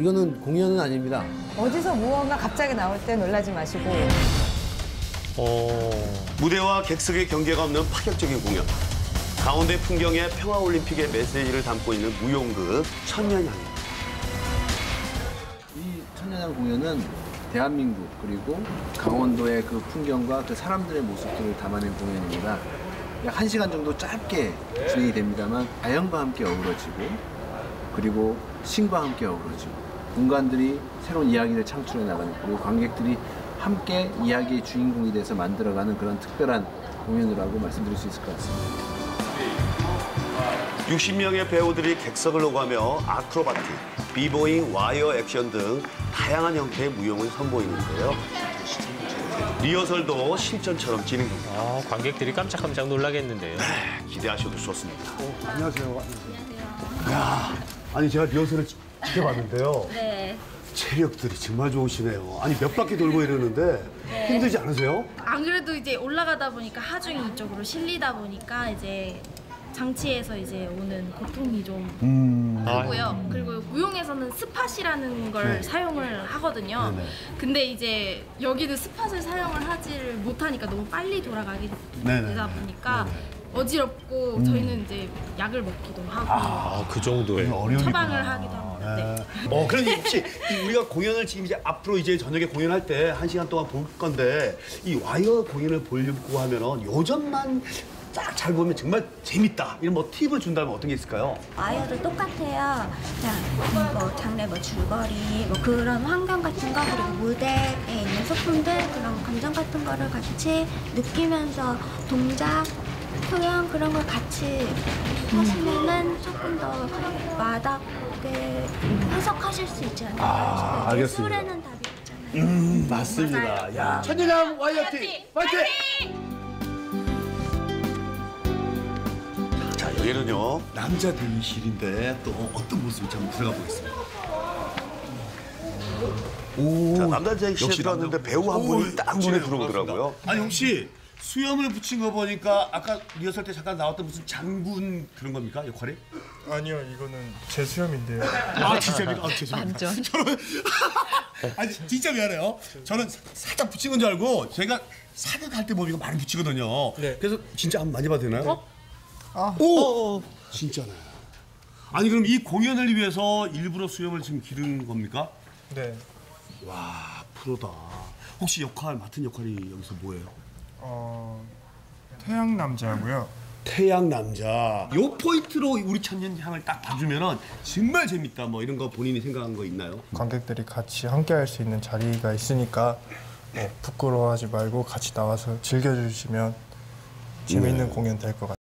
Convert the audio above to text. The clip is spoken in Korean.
이거는 공연은 아닙니다. 어디서 무언가 갑자기 나올 때 놀라지 마시고 어. 무대와 객석의 경계가 없는 파격적인 공연. 강원도의 풍경에 평화올림픽의 메시지를 담고 있는 무용극 천년향입니다. 이 천년향 공연은 대한민국 그리고 강원도의 그 풍경과 그 사람들의 모습들을 담아낸 공연입니다. 약 1시간 정도 짧게 진행이 됩니다만 자연과 함께 어우러지고 그리고 신과 함께 어우러지고 공간들이 새로운 이야기를 창출해 나가는 그리고 관객들이 함께 이야기의 주인공이 돼서 만들어가는 그런 특별한 공연이라고 말씀드릴 수 있을 것 같습니다. 60명의 배우들이 객석을 오가며 아크로바틱, 비보잉, 와이어 액션 등 다양한 형태의 무용을 선보이는데요. 리허설도 실전처럼 진행됩니다. 아, 관객들이 깜짝깜짝 놀라겠는데요. 기대하셔도 좋습니다. 안녕하세요. 야, 아니 제가 리허설을 지- 지켜봤는데요. 네. 체력들이 정말 좋으시네요. 아니 몇 바퀴 돌고 이러는데 힘들지 않으세요? 안 그래도 이제 올라가다 보니까 하중이 이쪽으로 실리다 보니까 이제 장치에서 이제 오는 고통이 좀 음. 크고요. 그리고 무용에서는 스팟이라는 걸 네. 사용을 하거든요. 네네. 근데 이제 여기는 스팟을 사용을 하지를 못하니까 너무 빨리 돌아가게. 되다 보니까 네네. 어지럽고 음. 저희는 이제 약을 먹기도 하고 아, 그 정도예요. 처방을 하기도. 네. 어, 그럼 혹시 이 우리가 공연을 지금 이제 앞으로 이제 저녁에 공연할 때 한 시간 동안 볼 건데 이 와이어 공연을 보려고 하면은 요점만 딱 잘 보면 정말 재밌다. 이런 뭐 팁을 준다면 어떤 게 있을까요? 와이어도 똑같아요. 그냥 뭐 장례, 뭐 줄거리, 뭐 그런 환경 같은 거 그리고 무대에 있는 소품들 그런 감정 같은 거를 같이 느끼면서 동작, 표현 그런 걸 같이 하시면은 조금 더 와닿 게 해석하실 수 있지 않을까 아, 싶어요. 알겠습니다. 예술에는 답이 없잖아요. 음, 맞습니다. 야, 천년양 와이어 팀 파이팅! 자, 여기는요. 남자 대기실인데 또 어떤 모습인지 한번 들어가 보겠습니다. 오, 자, 남자 대기실에 역시 들어왔는데 배우 한 분이 오, 딱 눈에. 들어오더라고요. 아니 혹시 수염을 붙인 거 보니까 아까 리허설 때 잠깐 나왔던 무슨 장군 그런 겁니까 역할이? 아니요, 이거는 제 수염인데요. 아 진짜입니까? 아 죄송합니다. 저는 아니 진짜 미안해요. 저는 사- 살짝 붙인 건 줄 알고 제가 사극할 때 보니까 많이 붙이거든요. 네. 그래서 진짜 한번 만져봐도 되나요? 오, 진짜네. 아니 그럼 이 공연을 위해서 일부러 수염을 지금 기른 겁니까? 네. 와 프로다. 혹시 역할 맡은 역할이 여기서 뭐예요? 어, 태양 남자고요. 태양 남자. 요 포인트로 우리 천년 향을 딱 봐주면은 정말 재밌다. 뭐 이런 거 본인이 생각한 거 있나요? 관객들이 같이 함께 할 수 있는 자리가 있으니까 뭐 부끄러워하지 말고 같이 나와서 즐겨주시면 재미있는 공연 될 것 같아요.